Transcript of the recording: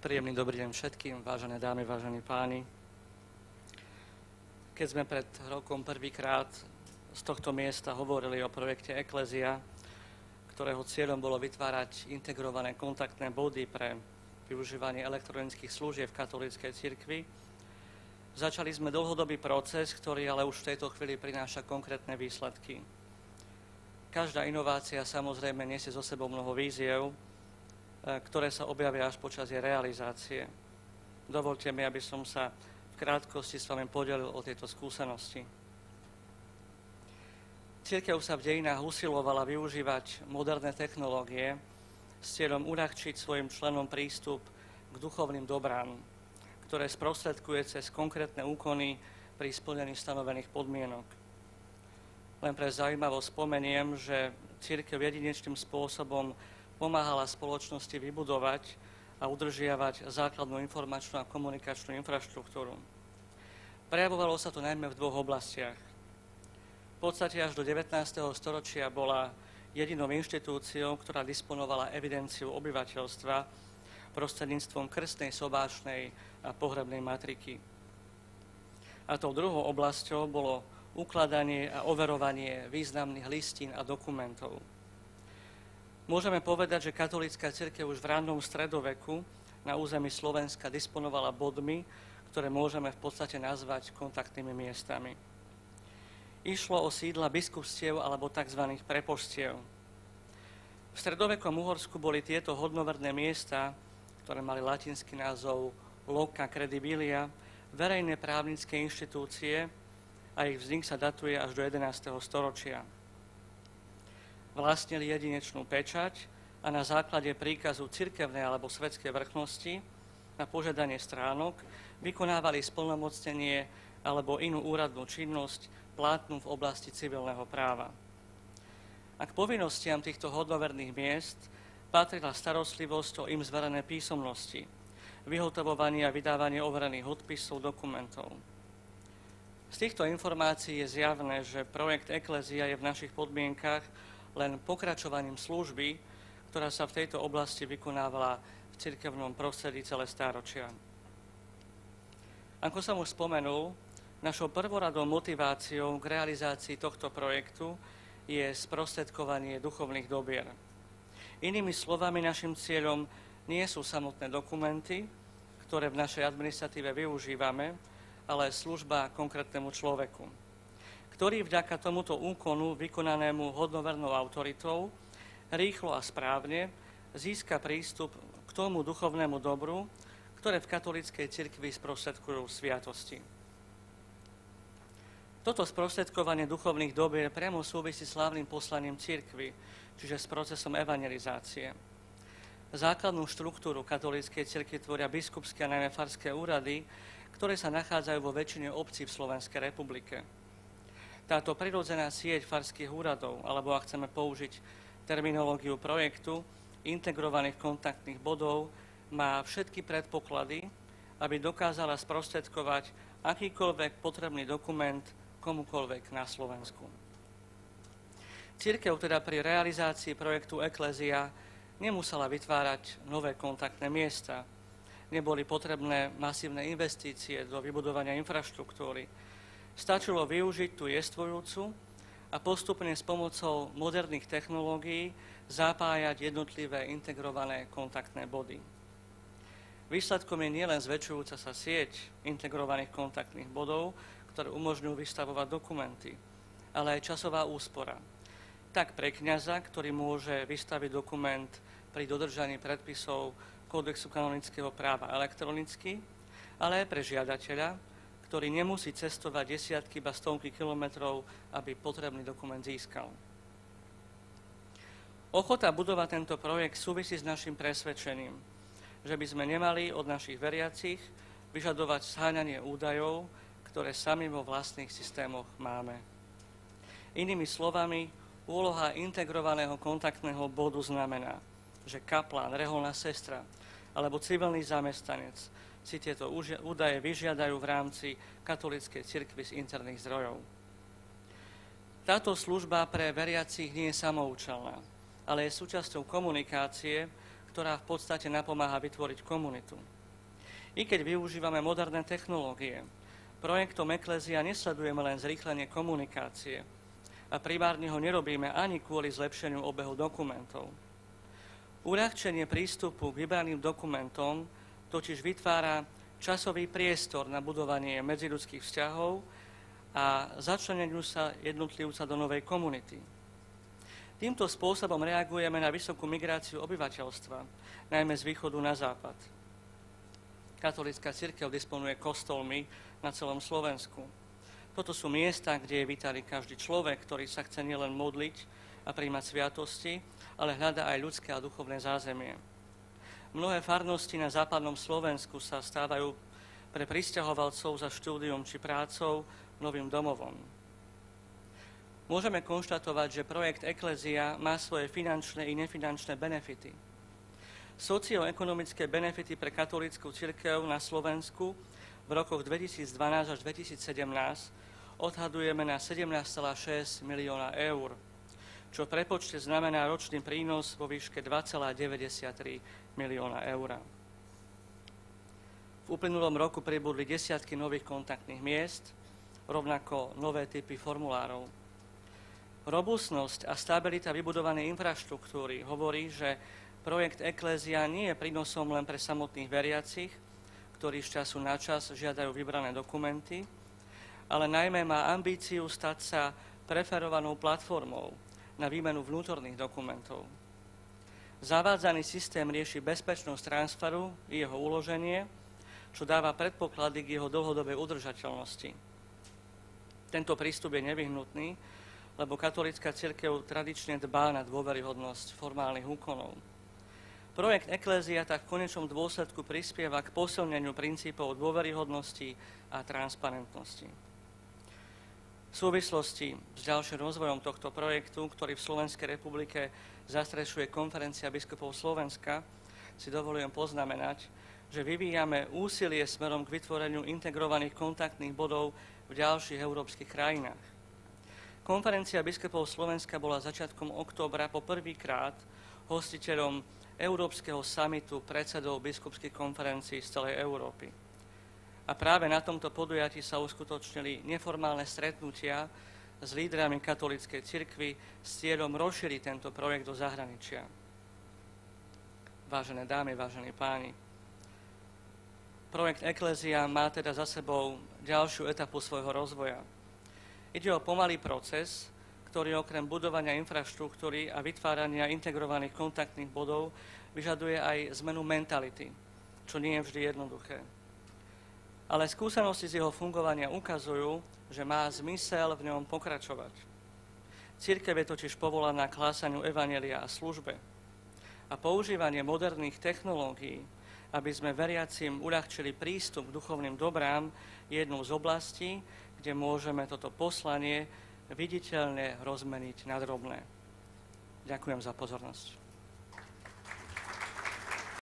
Príjemný dobrý deň všetkým, vážené dámy, vážení páni. Keď sme pred rokom prvýkrát z tohto miesta hovorili o projekte Eklezia, ktorého cieľom bolo vytvárať integrované kontaktné body pre využívanie elektronických služieb v katolíckej cirkvi, začali sme dlhodobý proces, ktorý ale už v tejto chvíli prináša konkrétne výsledky. Každá inovácia samozrejme nesie so sebou mnoho víziev, ktoré sa objavia až počas jej realizácie. Dovolte mi, aby som sa v krátkosti s vami podelil o tejto skúsenosti. Církev sa v dejinách usilovala využívať moderné technológie s cieľom uľahčiť svojim členom prístup k duchovným dobrám, ktoré sprostredkuje cez konkrétne úkony pri splnení stanovených podmienok. Len pre zaujímavosť spomeniem, že církev jedinečným spôsobom pomáhala spoločnosti vybudovať a udržiavať základnú informačnú a komunikačnú infraštruktúru. Prejavovalo sa to najmä v dvoch oblastiach. V podstate až do 19. storočia bola jedinou inštitúciou, ktorá disponovala evidenciu obyvateľstva prostredníctvom krstnej, sobášnej a pohrebnej matriky. A tou druhou oblasťou bolo ukladanie a overovanie významných listín a dokumentov. Môžeme povedať, že katolícka cirkev už v rannom stredoveku na území Slovenska disponovala bodmi, ktoré môžeme v podstate nazvať kontaktnými miestami. Išlo o sídla biskupstiev alebo tzv. prepoštiev. V stredovekom Uhorsku boli tieto hodnoverné miesta, ktoré mali latinský názov loca credibilia, verejné právnické inštitúcie a ich vznik sa datuje až do 11. storočia vlastnili jedinečnú pečať a na základe príkazu cirkevnej alebo svetskej vrchnosti na požiadanie stránok vykonávali splnomocnenie alebo inú úradnú činnosť plátnu v oblasti civilného práva. A k povinnostiam týchto hodnoverných miest patrila starostlivosť o im zverené písomnosti, vyhotovovanie a vydávanie overených odpisov dokumentov. Z týchto informácií je zjavné, že projekt Eklezia je v našich podmienkach len pokračovaním služby, ktorá sa v tejto oblasti vykonávala v cirkevnom prostredí celé stáročia. Ako som už spomenul, našou prvoradou motiváciou k realizácii tohto projektu je sprostredkovanie duchovných dobier. Inými slovami, našim cieľom nie sú samotné dokumenty, ktoré v našej administratíve využívame, ale služba konkrétnemu človeku ktorý vďaka tomuto úkonu vykonanému hodnovernou autoritou rýchlo a správne získa prístup k tomu duchovnému dobru, ktoré v katolíckej cirkvi sprostredkujú sviatosti. Toto sprostredkovanie duchovných dobier priamo súvisí s hlavným poslaním cirkvy, čiže s procesom evangelizácie. Základnú štruktúru katolíckej cirkvi tvoria biskupské a najmä farské úrady, ktoré sa nachádzajú vo väčšine obcí v Slovenskej republike. Táto prirodzená sieť farských úradov, alebo ak chceme použiť terminológiu projektu, integrovaných kontaktných bodov, má všetky predpoklady, aby dokázala sprostredkovať akýkoľvek potrebný dokument komukoľvek na Slovensku. Církev teda pri realizácii projektu Eklézia nemusela vytvárať nové kontaktné miesta, neboli potrebné masívne investície do vybudovania infraštruktúry, Stačilo využiť tú jestvujúcu a postupne s pomocou moderných technológií zapájať jednotlivé integrované kontaktné body. Výsledkom je nielen zväčšujúca sa sieť integrovaných kontaktných bodov, ktoré umožňujú vystavovať dokumenty, ale aj časová úspora. Tak pre kniaza, ktorý môže vystaviť dokument pri dodržaní predpisov kódexu kanonického práva elektronicky, ale aj pre žiadateľa, ktorý nemusí cestovať desiatky, iba stovky kilometrov, aby potrebný dokument získal. Ochota budovať tento projekt súvisí s našim presvedčením, že by sme nemali od našich veriacich vyžadovať sháňanie údajov, ktoré sami vo vlastných systémoch máme. Inými slovami, úloha integrovaného kontaktného bodu znamená, že kaplán, reholná sestra alebo civilný zamestnanec si tieto údaje vyžiadajú v rámci katolíckej cirkvi z interných zdrojov. Táto služba pre veriacich nie je samoučelná, ale je súčasťou komunikácie, ktorá v podstate napomáha vytvoriť komunitu. I keď využívame moderné technológie, projektom Eklézia nesledujeme len zrýchlenie komunikácie a primárne ho nerobíme ani kvôli zlepšeniu obehu dokumentov. Uľahčenie prístupu k vybraným dokumentom totiž vytvára časový priestor na budovanie medziludských vzťahov a začleneniu sa jednotlivca do novej komunity. Týmto spôsobom reagujeme na vysokú migráciu obyvateľstva, najmä z východu na západ. Katolická církev disponuje kostolmi na celom Slovensku. Toto sú miesta, kde je vítaný každý človek, ktorý sa chce nielen modliť a príjmať sviatosti, ale hľada aj ľudské a duchovné zázemie. Mnohé farnosti na západnom Slovensku sa stávajú pre pristahovalcov za štúdium či prácou novým domovom. Môžeme konštatovať, že projekt Eklézia má svoje finančné i nefinančné benefity. Socioekonomické benefity pre katolickú cirkev na Slovensku v rokoch 2012 až 2017 odhadujeme na 17,6 milióna eur, čo prepočte znamená ročný prínos vo výške 2,93 milióna eur. V uplynulom roku pribudli desiatky nových kontaktných miest, rovnako nové typy formulárov. Robustnosť a stabilita vybudovanej infraštruktúry hovorí, že projekt Eklézia nie je prínosom len pre samotných veriacich, ktorí z času na čas žiadajú vybrané dokumenty, ale najmä má ambíciu stať sa preferovanou platformou na výmenu vnútorných dokumentov. Zavádzaný systém rieši bezpečnosť transferu i jeho uloženie, čo dáva predpoklady k jeho dlhodobej udržateľnosti. Tento prístup je nevyhnutný, lebo katolická církev tradične dbá na dôveryhodnosť formálnych úkonov. Projekt Eklézia tak v konečnom dôsledku prispieva k posilneniu princípov dôveryhodnosti a transparentnosti. V súvislosti s ďalším rozvojom tohto projektu, ktorý v Slovenskej republike zastrešuje Konferencia biskupov Slovenska, si dovolujem poznamenať, že vyvíjame úsilie smerom k vytvoreniu integrovaných kontaktných bodov v ďalších európskych krajinách. Konferencia biskupov Slovenska bola začiatkom októbra po prvýkrát hostiteľom Európskeho samitu predsedov biskupských konferencií z celej Európy. A práve na tomto podujatí sa uskutočnili neformálne stretnutia s lídrami katolíckej cirkvy s cieľom rozšíriť tento projekt do zahraničia. Vážené dámy, vážení páni, projekt Eklézia má teda za sebou ďalšiu etapu svojho rozvoja. Ide o pomalý proces, ktorý okrem budovania infraštruktúry a vytvárania integrovaných kontaktných bodov vyžaduje aj zmenu mentality, čo nie je vždy jednoduché. Ale skúsenosti z jeho fungovania ukazujú, že má zmysel v ňom pokračovať. Církev je totiž povolaná k hlásaniu evanelia a službe. A používanie moderných technológií, aby sme veriacim uľahčili prístup k duchovným dobrám, je jednou z oblastí, kde môžeme toto poslanie viditeľne rozmeniť na drobné. Ďakujem za pozornosť.